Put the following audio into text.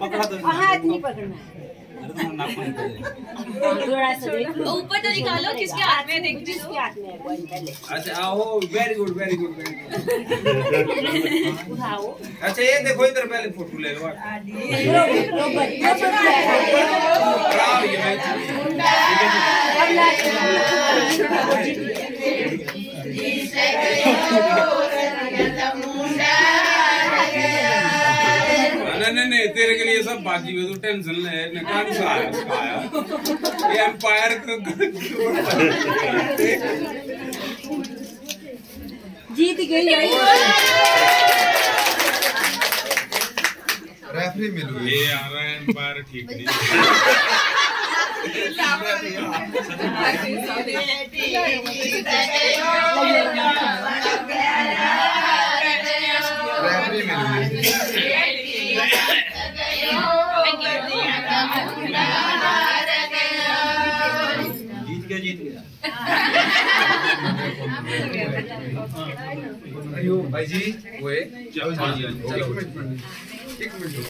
पकड़ा हाथ नहीं पकड़ना है ऊपर तो निकालो किसके हाथ में देख किसके हाथ में है? अच्छा आओ very good very good very good उठाओ। अच्छा ये देखो इधर पहले फ़ोटो ले लो लो बच्चों नहीं नहीं तेरे के लिए सब बाजी हुए तो टेंशन ले ने कौन सा आया उसका आया ये एम्पायर को जीत गई है रेफरी मिल हुई ये आ रहा है एम्पायर ठीक नहीं रेफरी मिल जीत गया। भाई जी वो